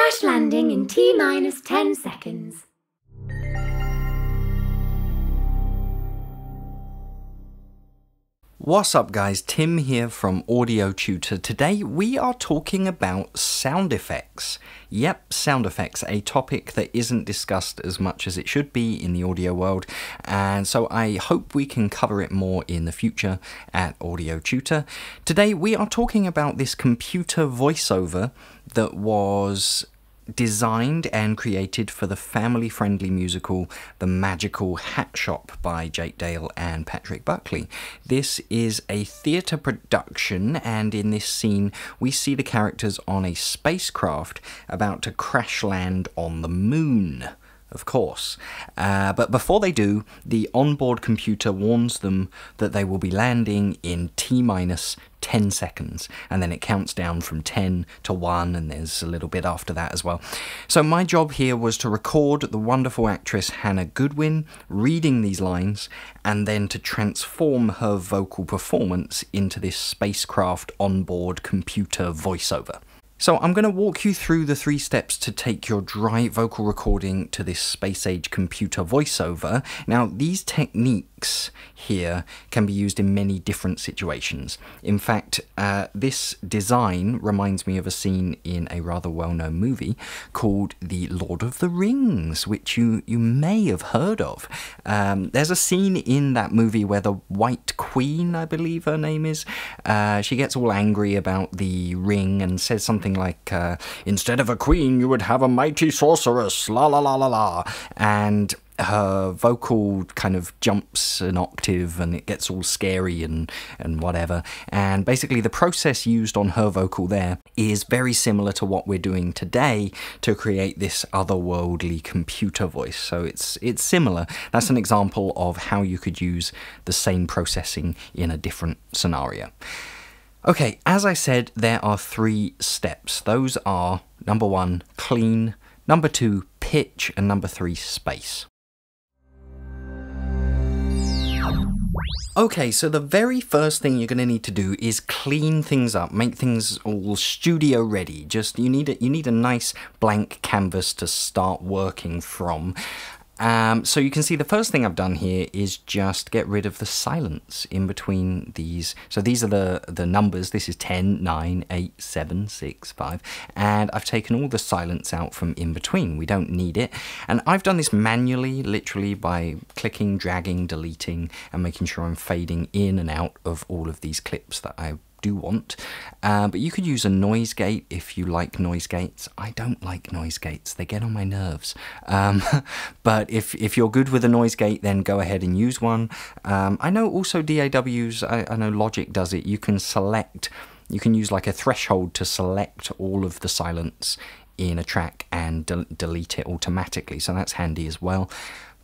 Crash landing in T minus 10 seconds. What's up guys, Tim here from Audio Tutor. Today we are talking about sound effects. Yep, sound effects, a topic that isn't discussed as much as it should be in the audio world, and so I hope we can cover it more in the future at Audio Tutor. Today we are talking about this computer voiceover that was designed and created for the family friendly musical The Magical Hat Shop by Jake Dale and Patrick Buckley. This is a theatre production, and in this scene, we see the characters on a spacecraft about to crash land on the moon of course. Uh, but before they do, the onboard computer warns them that they will be landing in T minus 10 seconds, and then it counts down from 10 to 1, and there's a little bit after that as well. So, my job here was to record the wonderful actress Hannah Goodwin reading these lines, and then to transform her vocal performance into this spacecraft onboard computer voiceover. So I'm going to walk you through the three steps to take your dry vocal recording to this space age computer voiceover. Now these techniques here can be used in many different situations. In fact, uh, this design reminds me of a scene in a rather well-known movie called The Lord of the Rings, which you, you may have heard of. Um, there's a scene in that movie where the White Queen, I believe her name is, uh, she gets all angry about the ring and says something like, uh, instead of a queen, you would have a mighty sorceress, la la la la la. And her vocal kind of jumps an octave and it gets all scary and, and whatever. And basically, the process used on her vocal there is very similar to what we're doing today to create this otherworldly computer voice. So it's, it's similar. That's an example of how you could use the same processing in a different scenario. Okay, as I said, there are three steps. Those are number one, clean, number two, pitch, and number three, space. Okay, so the very first thing you're going to need to do is clean things up, make things all studio ready. Just you need a, you need a nice blank canvas to start working from. Um, so you can see the first thing I've done here is just get rid of the silence in between these. So these are the, the numbers. This is 10, 9, 8, 7, 6, 5. And I've taken all the silence out from in between. We don't need it. And I've done this manually, literally by clicking, dragging, deleting, and making sure I'm fading in and out of all of these clips that I do want. Uh, but you could use a noise gate if you like noise gates. I don't like noise gates, they get on my nerves. Um, but if, if you're good with a noise gate, then go ahead and use one. Um, I know also DAWs, I, I know Logic does it, you can select, you can use like a threshold to select all of the silence in a track and de delete it automatically, so that's handy as well.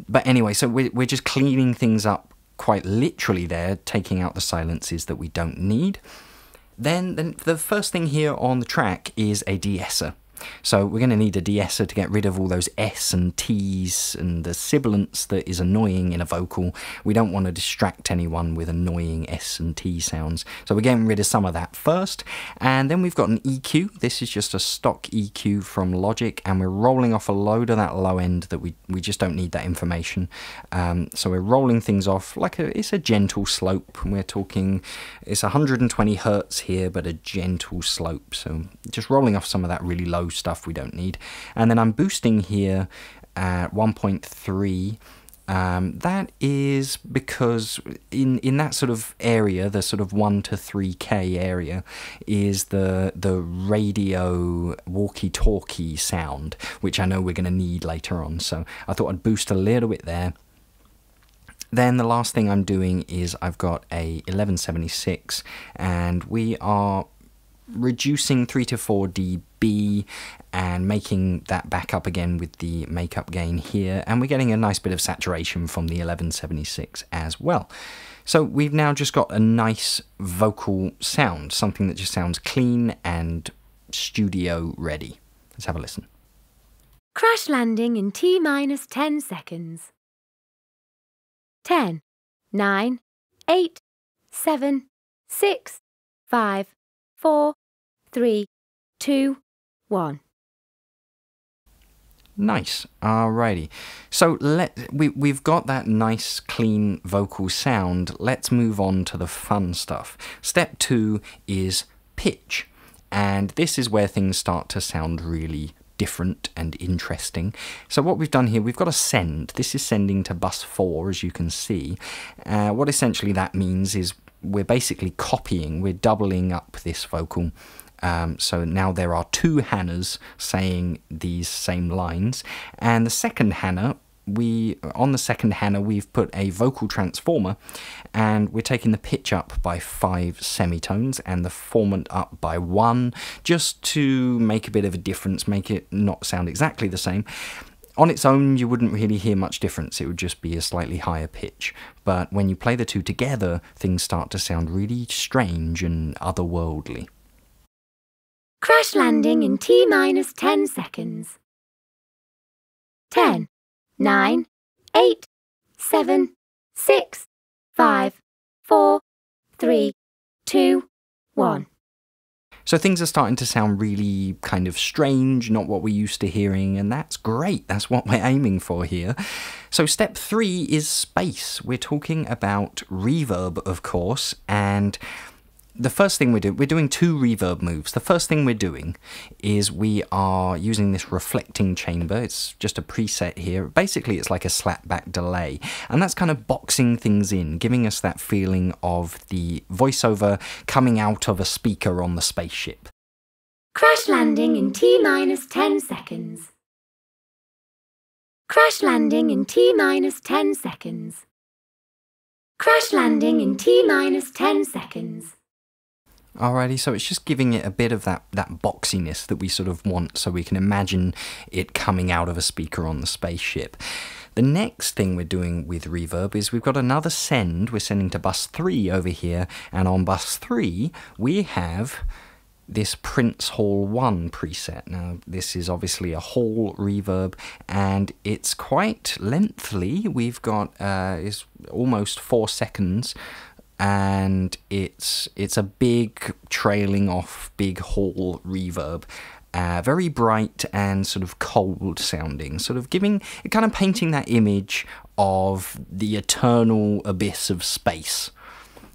But anyway, so we're, we're just cleaning things up quite literally there, taking out the silences that we don't need. Then, then the first thing here on the track is a de-esser. So we're going to need a de-esser to get rid of all those S and T's and the sibilance that is annoying in a vocal. We don't want to distract anyone with annoying S and T sounds. So we're getting rid of some of that first. And then we've got an EQ. This is just a stock EQ from Logic and we're rolling off a load of that low end that we, we just don't need that information. Um, so we're rolling things off like a, it's a gentle slope. We're talking, it's 120 hertz here, but a gentle slope. So just rolling off some of that really low stuff we don't need. And then I'm boosting here at 1.3. Um, that is because in in that sort of area, the sort of one to three k area, is the the radio walkie-talkie sound, which I know we're going to need later on. So I thought I'd boost a little bit there. Then the last thing I'm doing is I've got a 1176, and we are reducing 3 to 4 dB and making that back up again with the makeup gain here and we're getting a nice bit of saturation from the 1176 as well. So we've now just got a nice vocal sound, something that just sounds clean and studio ready. Let's have a listen. Crash landing in T minus 10 seconds. 10, 9, 8, 7, 6, 5, four, three, two, one. Nice. Alrighty. So let we we've got that nice clean vocal sound. Let's move on to the fun stuff. Step 2 is pitch. And this is where things start to sound really different and interesting. So what we've done here, we've got a send. This is sending to bus 4 as you can see. Uh, what essentially that means is we're basically copying, we're doubling up this vocal um, so now there are two Hannahs saying these same lines, and the second Hannah, we on the second Hannah we've put a vocal transformer, and we're taking the pitch up by five semitones and the formant up by one, just to make a bit of a difference, make it not sound exactly the same. On its own, you wouldn't really hear much difference. It would just be a slightly higher pitch. But when you play the two together, things start to sound really strange and otherworldly. Crash landing in T minus 10 seconds. 10, 9, 8, 7, 6, 5, 4, 3, 2, 1. So things are starting to sound really kind of strange, not what we're used to hearing, and that's great. That's what we're aiming for here. So step three is space. We're talking about reverb, of course, and the first thing we're doing, we're doing two reverb moves. The first thing we're doing is we are using this reflecting chamber. It's just a preset here. Basically, it's like a slapback delay. And that's kind of boxing things in, giving us that feeling of the voiceover coming out of a speaker on the spaceship. Crash landing in T minus 10 seconds. Crash landing in T minus 10 seconds. Crash landing in T minus 10 seconds. Alrighty, so it's just giving it a bit of that, that boxiness that we sort of want so we can imagine it coming out of a speaker on the spaceship. The next thing we're doing with reverb is we've got another send. We're sending to bus 3 over here, and on bus 3 we have this Prince Hall 1 preset. Now, this is obviously a hall reverb, and it's quite lengthy. We've got uh, is almost four seconds and it's it's a big trailing off big hall reverb uh, very bright and sort of cold sounding sort of giving kind of painting that image of the eternal abyss of space.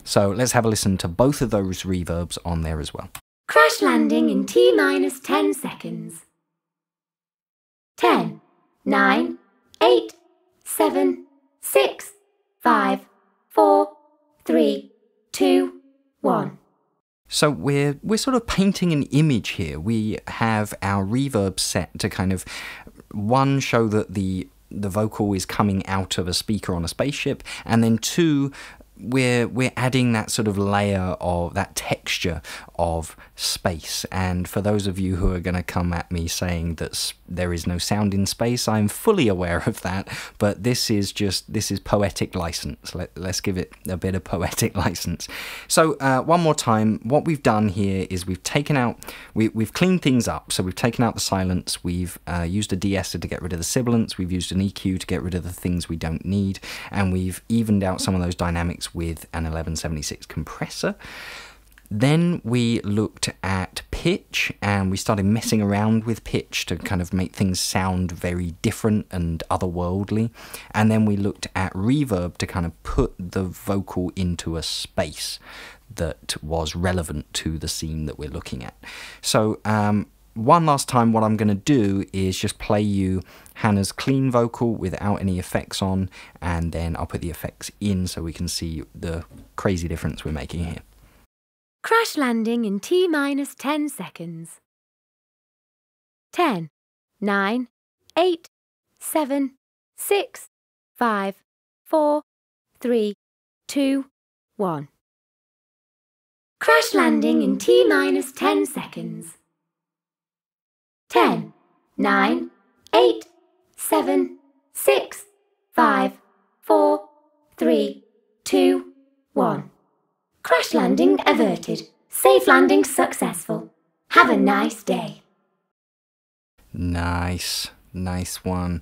So let's have a listen to both of those reverbs on there as well. Crash landing in t minus 10 seconds. 10 9 8 7 6 5 4 three, two, one. So we're we're sort of painting an image here. We have our reverb set to kind of one show that the the vocal is coming out of a speaker on a spaceship, and then two we're we're adding that sort of layer of that texture of space. And for those of you who are going to come at me saying that there is no sound in space, I'm fully aware of that. But this is just this is poetic license. Let, us give it a bit of poetic license. So uh, one more time, what we've done here is we've taken out we, we've cleaned things up. So we've taken out the silence. We've uh, used a de-esser to get rid of the sibilants. We've used an EQ to get rid of the things we don't need, and we've evened out some of those dynamics with an 1176 compressor. Then we looked at pitch and we started messing around with pitch to kind of make things sound very different and otherworldly. And then we looked at reverb to kind of put the vocal into a space that was relevant to the scene that we're looking at. So, um, one last time, what I'm going to do is just play you Hannah's clean vocal without any effects on, and then I'll put the effects in so we can see the crazy difference we're making here. Crash landing in T minus 10 seconds. 10, 9, 8, 7, 6, 5, 4, 3, 2, 1. Crash landing in T minus 10 seconds. 10, 9, 8, 7, 6, 5, 4, 3, 2, 1. Crash landing averted. Safe landing successful. Have a nice day. Nice. Nice one.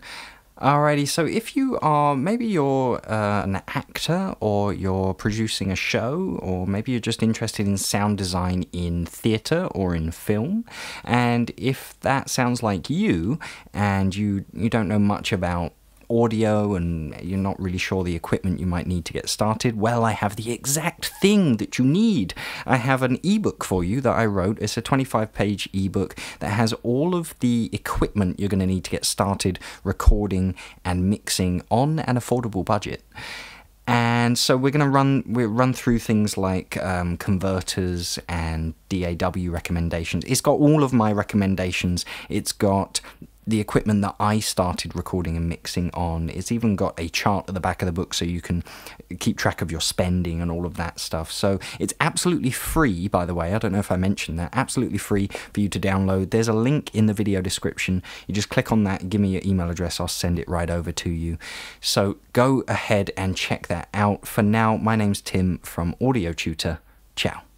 Alrighty, so if you are maybe you're uh, an actor or you're producing a show, or maybe you're just interested in sound design in theatre or in film, and if that sounds like you and you you don't know much about audio and you're not really sure the equipment you might need to get started, well, I have the exact thing that you need. I have an ebook for you that I wrote. It's a 25 page ebook that has all of the equipment you're going to need to get started recording and mixing on an affordable budget. And so we're going to run we run through things like um, converters and DAW recommendations. It's got all of my recommendations. It's got the equipment that I started recording and mixing on. It's even got a chart at the back of the book so you can keep track of your spending and all of that stuff. So it's absolutely free, by the way. I don't know if I mentioned that. Absolutely free for you to download. There's a link in the video description. You just click on that, give me your email address, I'll send it right over to you. So go ahead and check that out. For now, my name's Tim from Audio Tutor. Ciao.